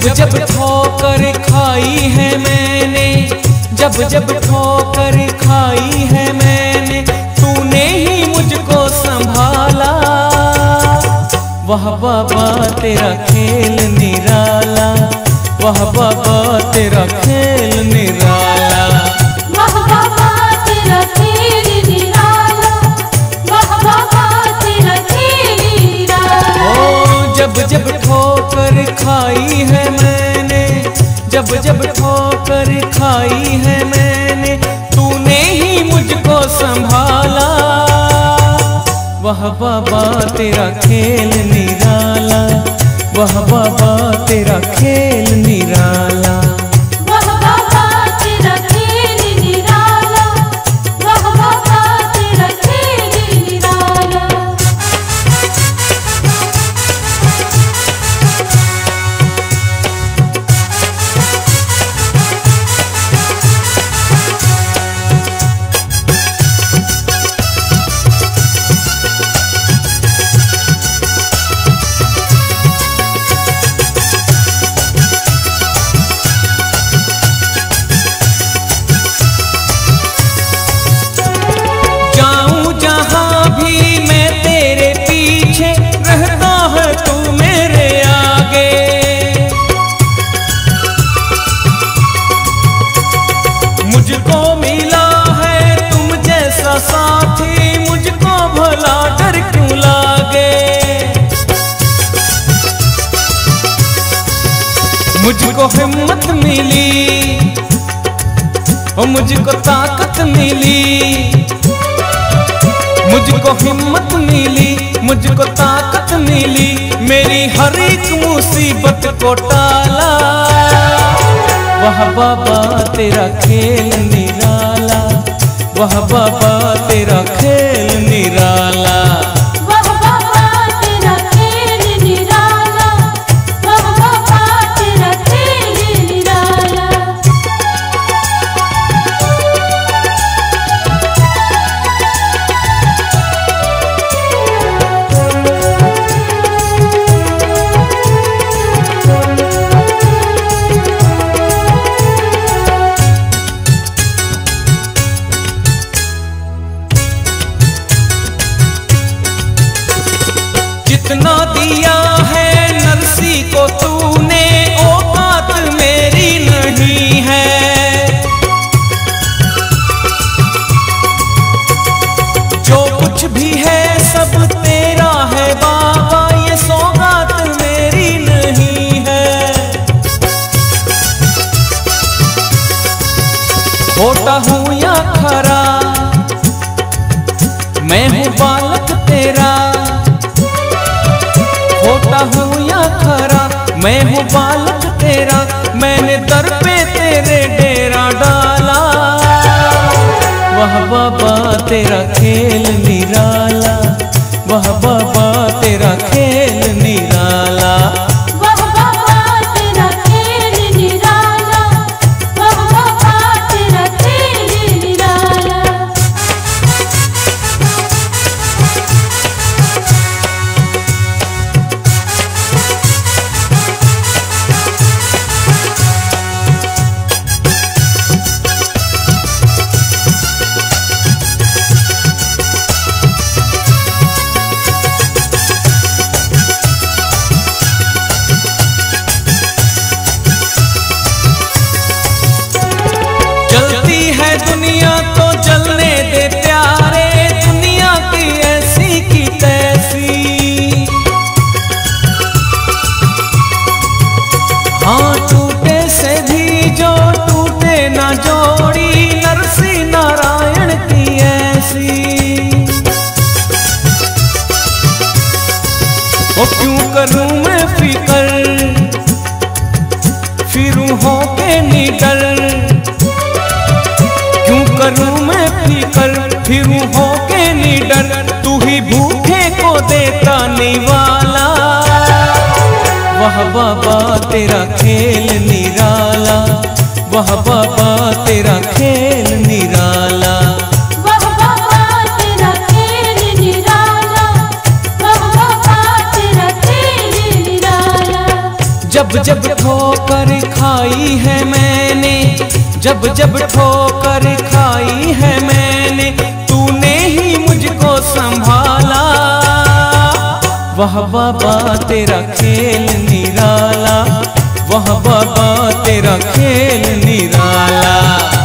जब जब ठोकर खाई है मैंने, जब जब ठोकर खाई है मैंने, तूने ही मुझको संभाला। वह बाबा तेरा खेल निराला, वह बाबा तेरा खेल निराला। जब जब ठोकर खाई है मैंने, जब जब ठोकर खाई है मैंने, तूने ही मुझको संभाला। वह बाबा तेरा खेल निराला, वह बाबा तेरा खेल निराला। कोटाला। वह बाबा तेरा खेल निराला। वह बाबा जब जब ठोकर खाई है मैंने, जब जब ठोकर खाई है मैंने, तूने ही मुझको संभाला। वह बाबा तेरा खेल निराला, वह बाबा तेरा खेल निराला।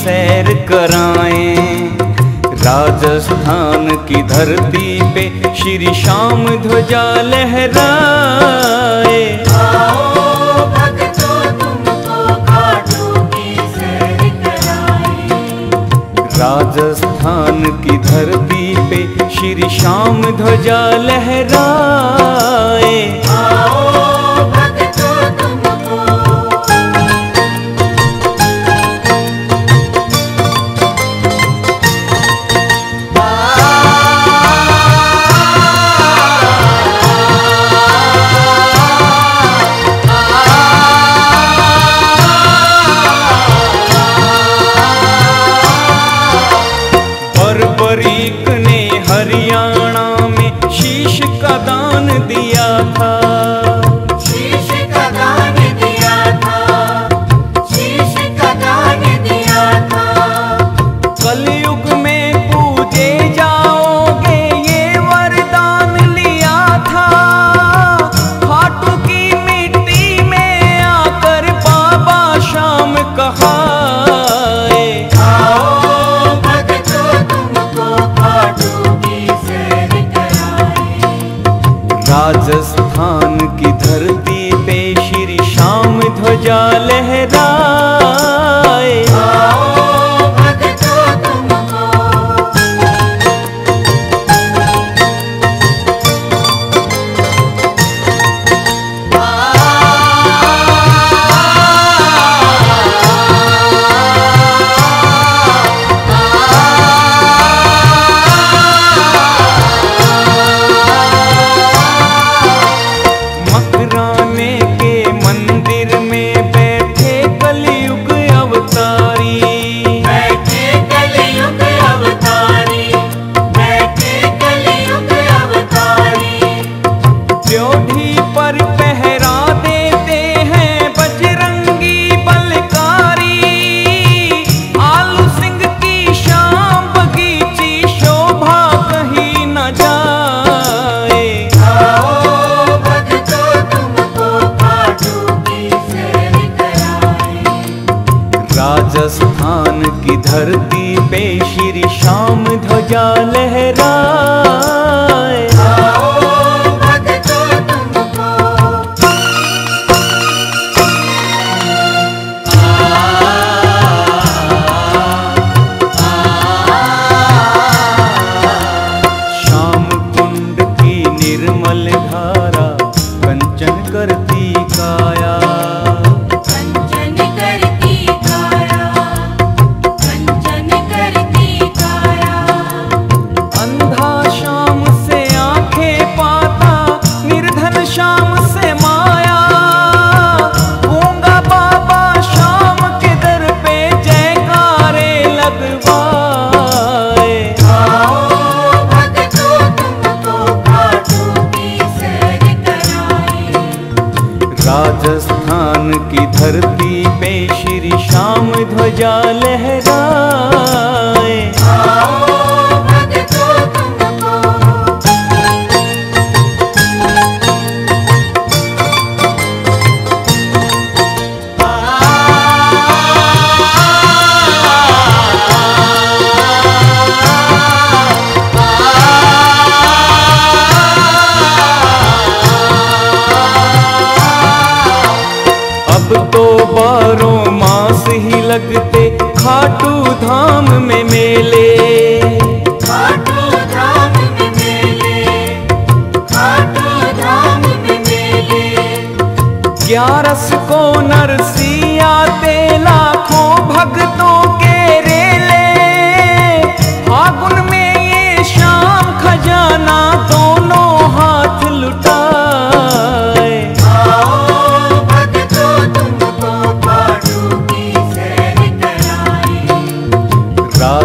सैर कराएँ। राजस्थान की धरती पे श्री श्याम ध्वजा लहराए। राजस्थान की धरती पे श्री श्याम ध्वजा लहराए। आओ भक्तों तुम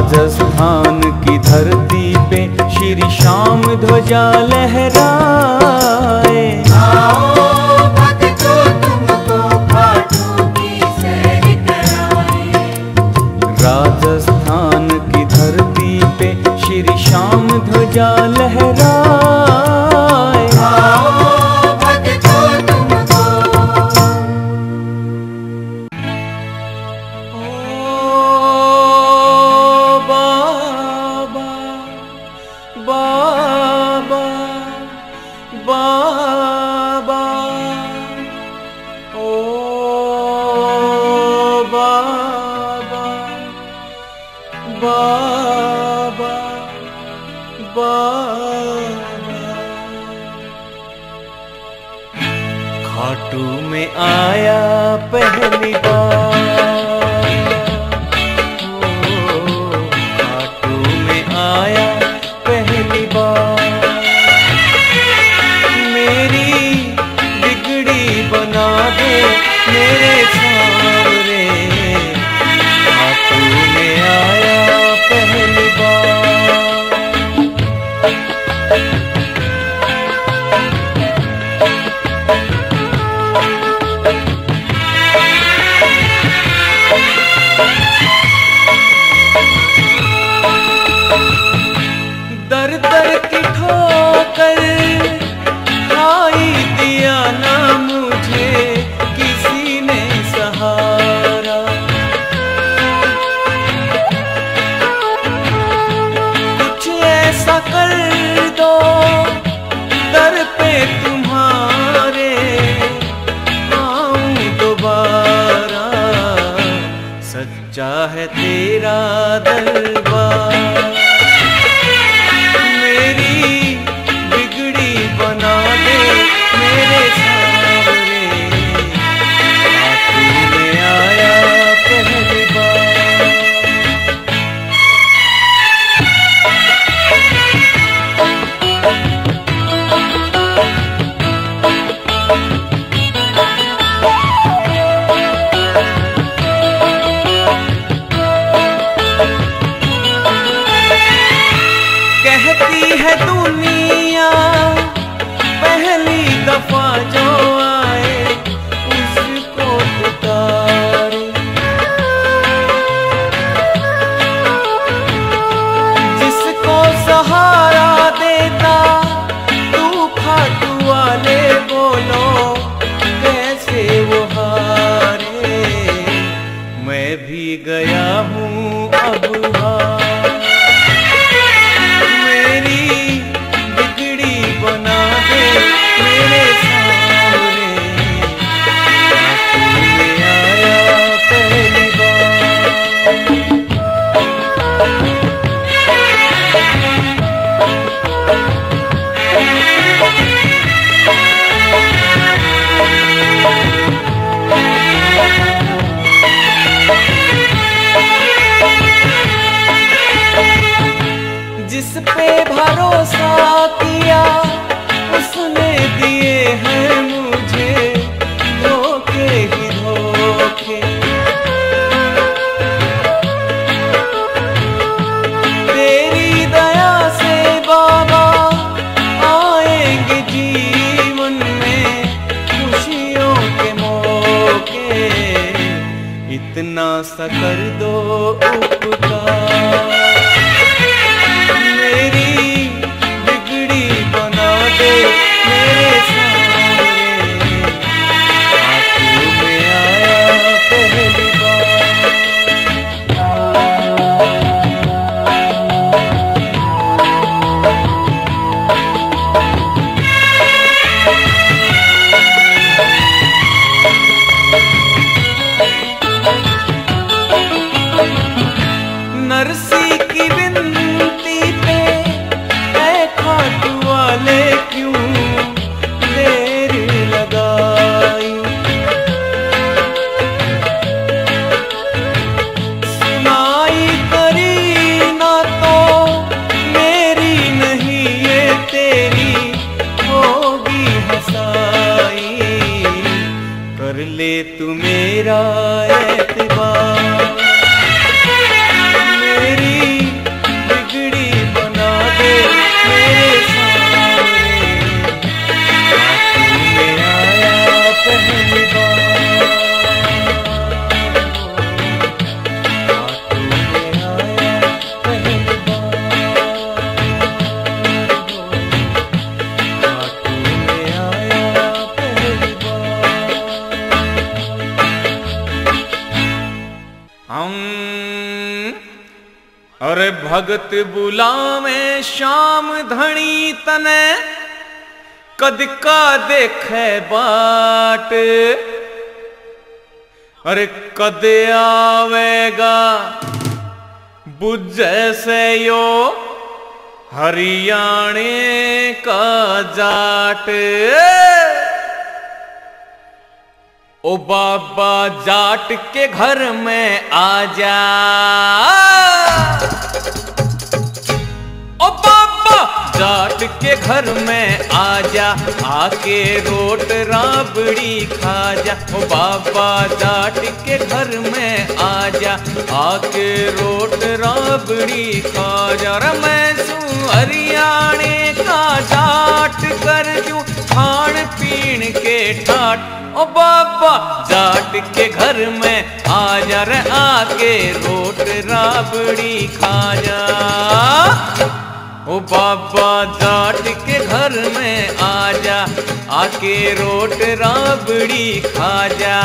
राजस्थान की धरती पे श्री श्याम ध्वजा लहराए। राजस्थान की धरती पे श्री श्याम ध्वजा अरे भगत बुलावे श्याम धनी तने। कद का देखे बाट। अरे कद आवेगा। बुझ से यो हरियाणे का जाट। ओ बाबा जाट के घर में आ जा। ओ बाबा, जाट के घर में आ जा आके रोट राबड़ी खा जा ओ बाबा, जाट के घर में आ जा आके रोट राबड़ी खा जा मैं हरियाणे का जाट कर दूँ खान पीन के ठाट ओ बाबा, जाट के घर में आ जा रे आके रोट राबड़ी खा जा। ओ बाबा, जाट के घर में आ जा आके रोट राबड़ी खा जा।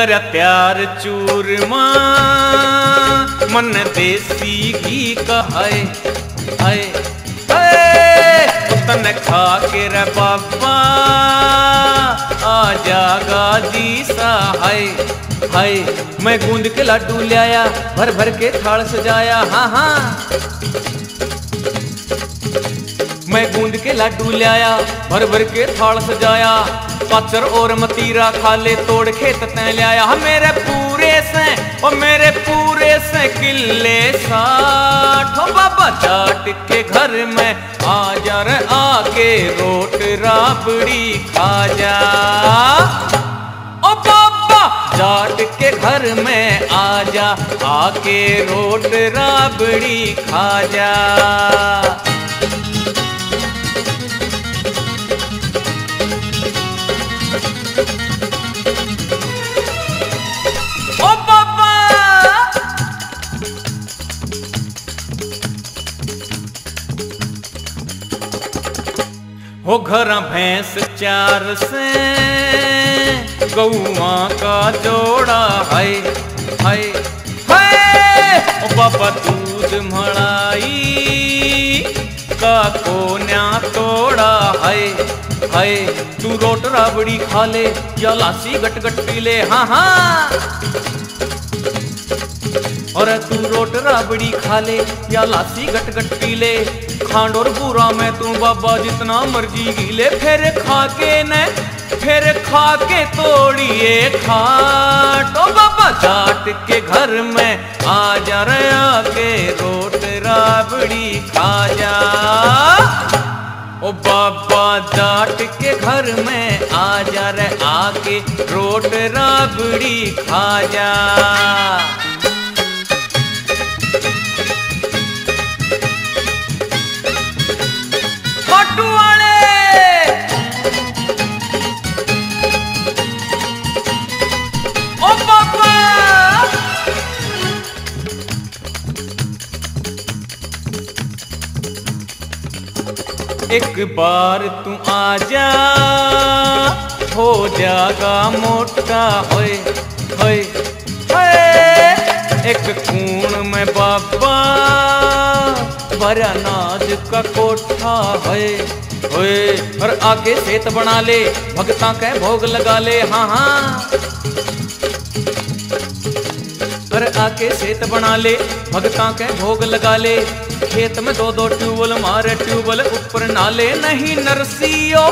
होकर प्यार चूरमा, मन देसी घी का है तन खा के रे बाबा, आ जागा दीसा है है। मैं गूंद के लड्डू ले आया, भर भर के थाल सजाया हाँ हाँ। मैं गूंद के लड्डू ले आया, भर भर के थाल सजाया, पाचर और मतीरा खाले तोड़ खेत तय ले आया। मेरे पूरे से, ओ मेरे पूरे से किले साठ। बाबा चाट के घर में आ जा रे आके रोट राबड़ी खा जा। ओ बाबा जाट के घर में आ जा आके रोट राबड़ी खा जा। हो घर भैंस चार से गौआ का जोड़ा है है है बाबा दूध मलाई का कोन्या तोड़ा है है तू रोट राबड़ी खा ले, या लासी गट गट पी ले हाँ हाँ। और तू रोट राबड़ी खा ले, या लासी गट गट पी ले खांड और बूरा में तू बाबा जितना मर्ज़ी गीले फिर खा के न फिर खा के तोड़िए खाट। ओ बाबा जाट के घर में आ जा रे आके रोट राबड़ी खा जा ओ बाबा जाट के घर में आ जा रे आके रोट राबड़ी खा जा एक बार तू आ जा हो जागा मोटा होए होए होए। एक कूण में बाबा बड़ा नाज का कोठा है होए। और आगे सेत बना ले, भगता के भोग लगा ले हाँ हाँ। और आके सेत बना ले, भगता के भोग लगा ले। खेत में दो दो ट्यूबल मारे, ट्यूबल ऊपर नाले। नहीं नरसियो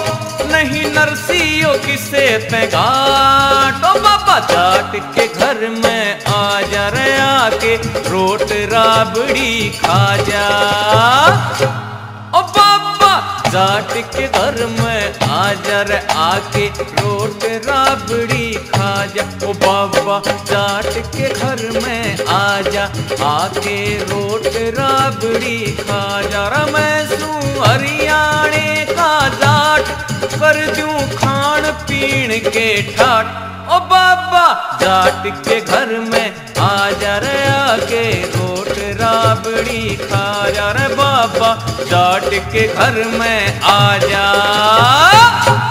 नहीं नरसियो, किसे घाट? ओ बाबा जाट के घर में आ जा रे आके रोट राबड़ी खा जा। ओ बाबा जाट के घर में आजर आके रोट राबड़ी खा जा। ओ बाबा, जाट के घर में आजा, आके रोट राबड़ी खा जा। मैं सू हरियाणे का जाट पर जू खान पीन के ठाट, ओ बाबा, जाट के घर में आ जा रे आके रोट राबड़ी खा जा रे बाबा, जाट के घर में आ जा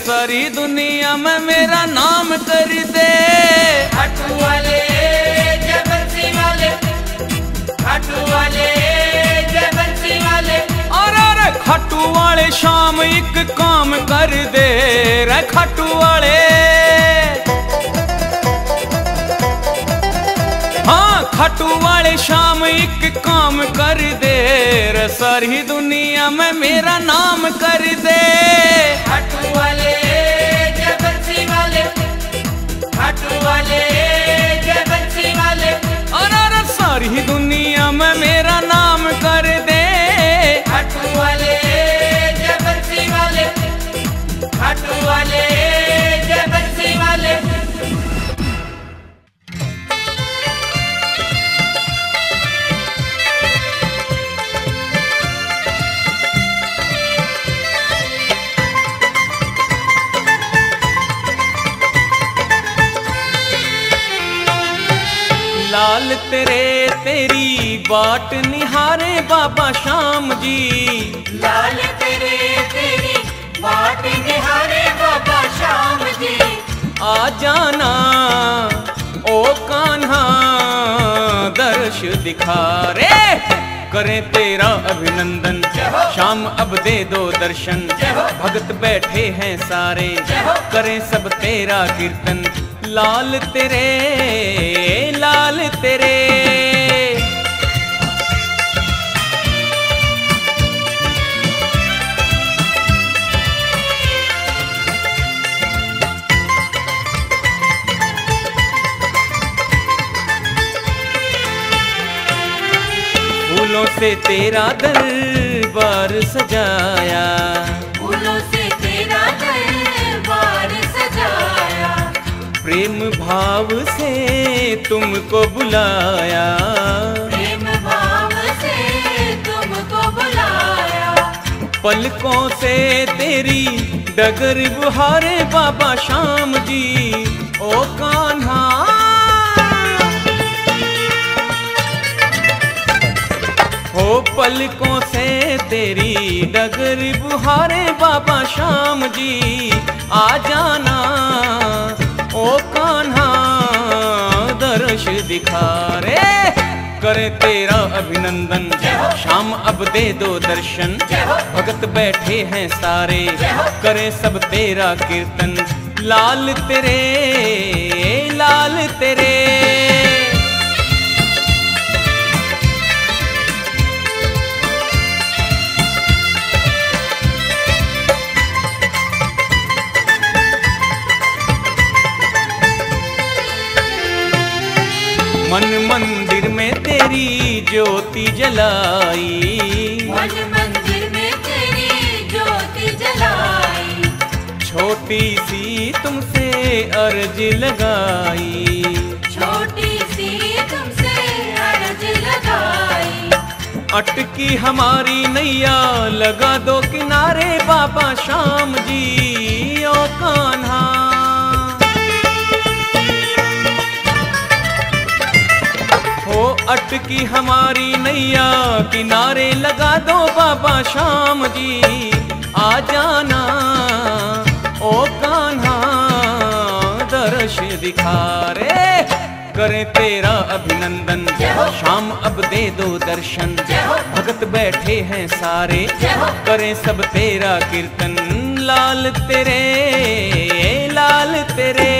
सारी दुनिया में मेरा नाम कर दे। खाटू वाले वाले। खाटू वाले अरे अरे खट्टू वाले शाम एक काम कर दे। रे खट्टू वाले। खट्टू वाले शाम एक काम कर दे सारी दुनिया में मेरा नाम कर दे। खाटू वाले वाले खाटू वाले वाले। अरे सारी दुनिया में मेरा नाम कर दे। खाटू वाले वाले खाटू वाले लाल तेरे तेरी बाट निहारे बाबा श्याम जी। लाल तेरे तेरी बाट निहारे बाबा श्याम जी। आ जाना ओ कान्हा दर्श दिखा रे। करें तेरा अभिनंदन शाम अब दे दो दर्शन। भगत बैठे हैं सारे। करें सब तेरा कीर्तन। लाल तेरे लाल तेरे। फूलों से तेरा दरबार सजाया। फूलों से तेरा दरबार प्रेम भाव से तुमको बुलाया। प्रेम भाव से तुमको बुलाया। पलकों से तेरी डगर बुहारे बाबा श्याम जी। ओ कान्हा। हो पलकों से तेरी डगर बुहारे बाबा श्याम जी। आ जाना। ओ कान्हा, दर्श दिखा रे करे तेरा अभिनंदन। शाम अब दे दो दर्शन। भगत बैठे हैं सारे। करे सब तेरा कीर्तन। लाल तेरे लाल तेरे। मन मंदिर में तेरी ज्योति जलाई। मन मंदिर में तेरी ज्योति जलाई। छोटी सी तुमसे अर्ज़ लगाई। छोटी सी तुमसे अर्ज़ लगाई। अटकी हमारी नैया लगा दो किनारे बाबा श्याम जी ओ कान्हा हो अटकी हमारी नैया किनारे लगा दो बाबा श्याम जी। आ जाना ओ कान्हा दर्श दिखा रे। करे तेरा अभिनंदन शाम अब दे दो दर्शन। भगत बैठे हैं सारे। करें सब तेरा कीर्तन लाल तेरे लाल तेरे।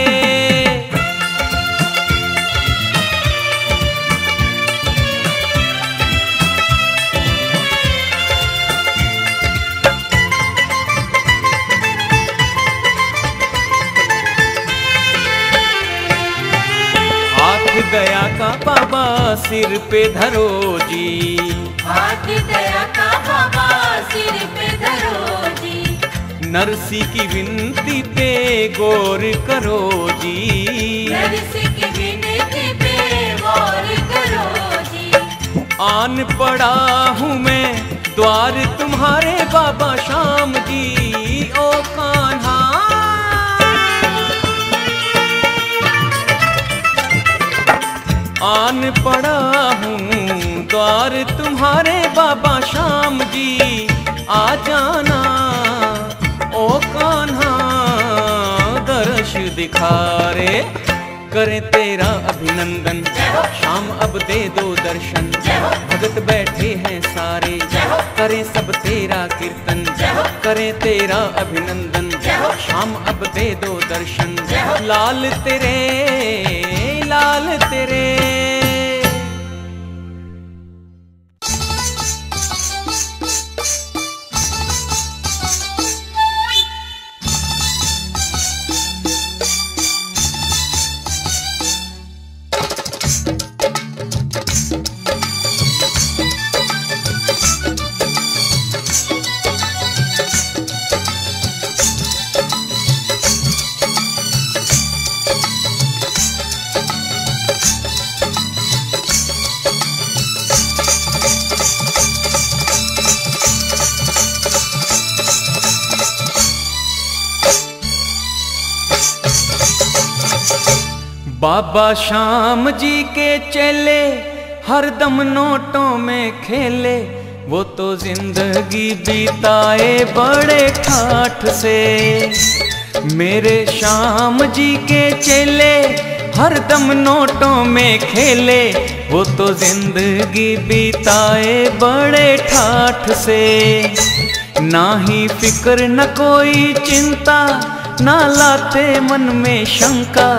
दया का बाबा सिर पे धरो जी हाथ दया का बाबा सिर पे धरो जी नरसी की विनती पे गौर करो जी नरसी की विनती पे गौर करो जी आन पड़ा हूँ मैं द्वार तुम्हारे बाबा श्याम जी। ओ कान्हा आन पड़ा हूँ द्वार तुम्हारे बाबा श्याम जी। आ जाना, ओ कान्हा, दर्श दिखा रे करे तेरा अभिनंदन। शाम अब दे दो दर्शन। भगत बैठे हैं सारे। करे सब तेरा कीर्तन। करें तेरा अभिनंदन। शाम अब दे दो दर्शन। लाल तेरे लाल तेरे बाबा श्याम जी के चेले हरदम नोटों में खेले। वो तो ज़िंदगी बिताए बड़े ठाठ से। मेरे श्याम जी के चेले हरदम नोटों में खेले। वो तो ज़िंदगी बिताए बड़े ठाठ से। ना ही फ़िक्र, न कोई चिंता, ना लाते मन में शंका।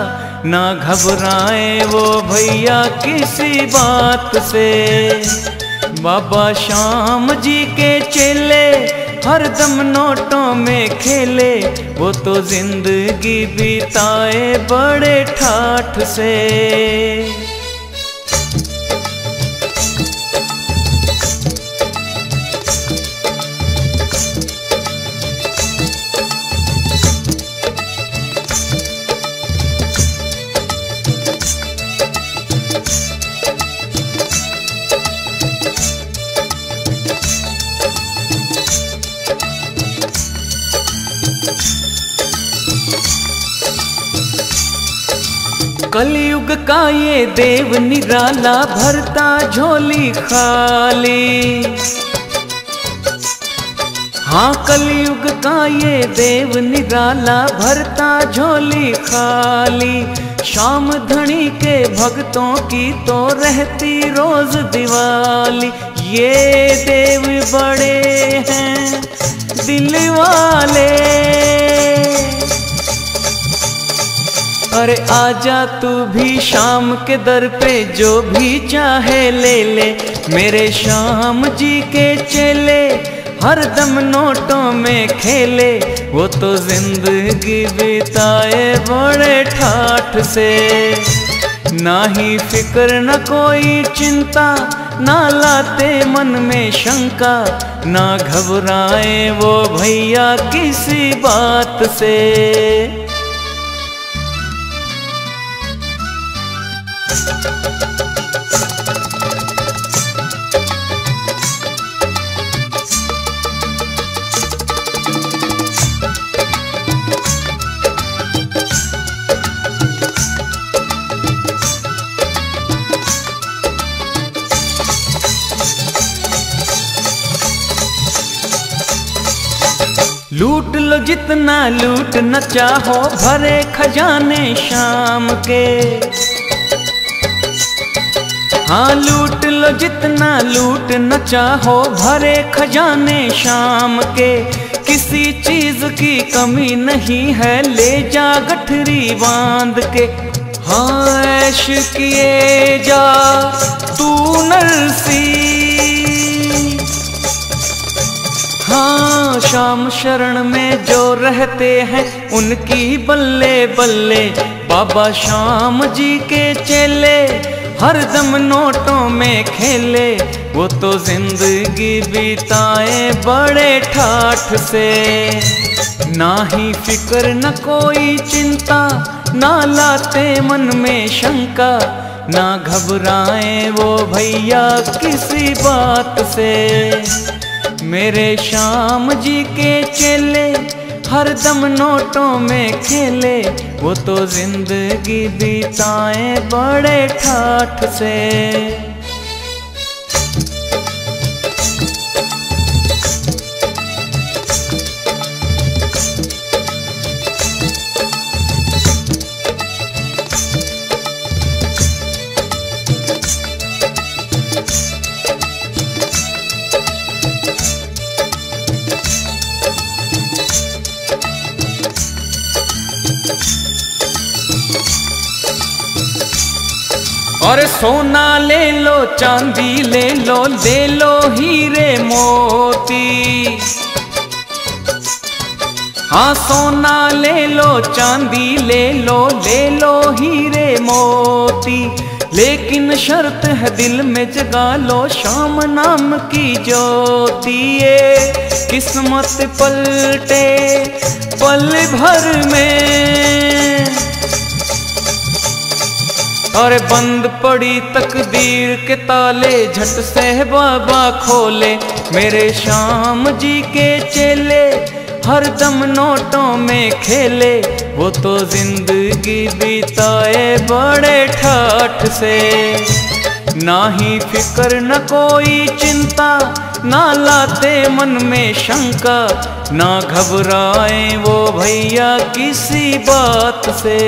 ना घबराए वो भैया किसी बात से। बाबा श्याम जी के चेले हर दम नोटों में खेले। वो तो ज़िंदगी बिताए बड़े ठाठ से। का ये देव निराला भरता झोली खाली। हाँ कलयुग का ये देव निराला भरता झोली खाली। शाम धनी के भक्तों की तो रहती रोज दिवाली। ये देव बड़े हैं दिल वाले अरे आजा तू भी शाम के दर पे जो भी चाहे ले ले। मेरे शाम जी के चेले हरदम नोटों में खेले। वो तो ज़िंदगी बिताए बड़े ठाठ से। ना ही फ़िक्र, न कोई चिंता, ना लाते मन में शंका, ना घबराए वो भैया किसी बात से। लूट लो जितना लूट न चाहो भरे खजाने शाम के। हाँ लूट लो, जितना लूट न चाहो, भरे खजाने शाम के। किसी चीज़ की कमी नहीं है, ले जा गठरी बाँध के। हाँ ऐश किए जा, तू नरसी। हाँ शाम शरण में जो रहते हैं, उनकी बल्ले बल्ले, बाबा श्याम जी के चेले। हरदम नोटों में खेले, वो तो ज़िंदगी बिताए बड़े ठाठ से। ना ही फ़िक्र, न कोई चिंता, ना लाते मन में शंका, ना घबराए वो भैया किसी बात से। मेरे श्याम जी के चेले हरदम नोटों में खेले। वो तो ज़िंदगी बिताए बड़े ठाठ से। और सोना ले लो, चांदी ले लो ले लो हीरे मोती। हाँ सोना ले लो, चांदी ले लो ले लो हीरे मोती। लेकिन शर्त है दिल में जगा लो, शाम नाम की ज्योति किस्मत पलटे, पल भर में। और बंद पड़ी तकदीर के ताले, झट से बाबा खोले। मेरे श्याम जी के चेले, हर दम नोटों में खेले। वो तो ज़िंदगी बिताए बड़े ठाठ से। ना ही फ़िक्र, न कोई चिंता, ना लाते मन में शंका। ना घबराए वो भैया किसी बात से।